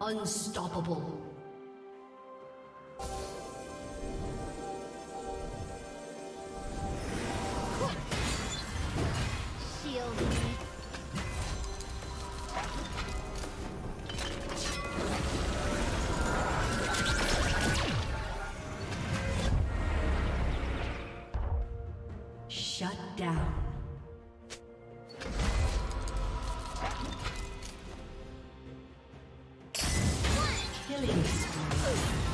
Unstoppable. Blue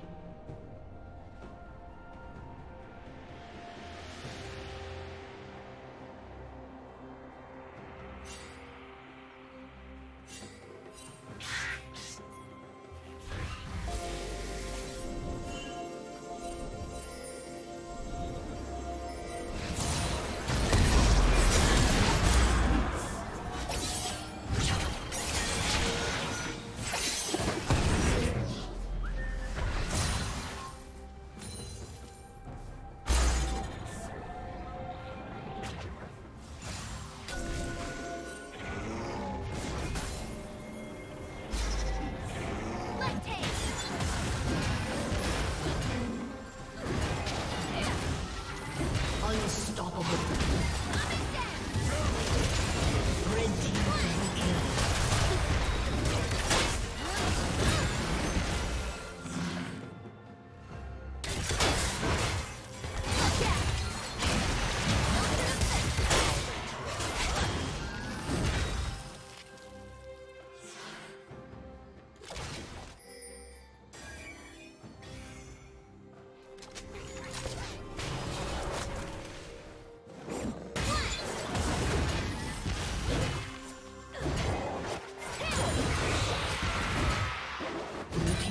Unstoppable.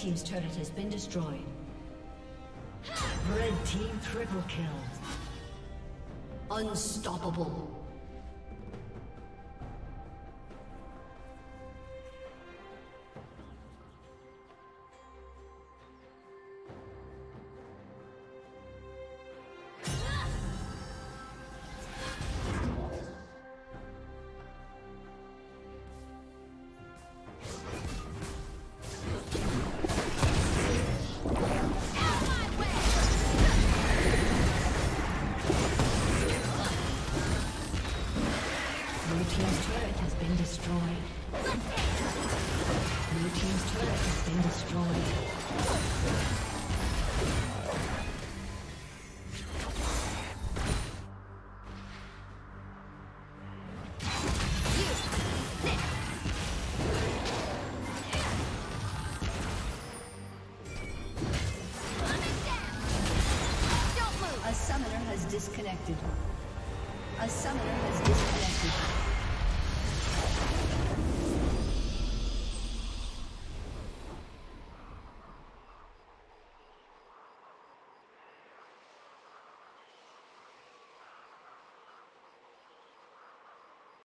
Team's turret has been destroyed. Red team triple kill. Unstoppable. A summoner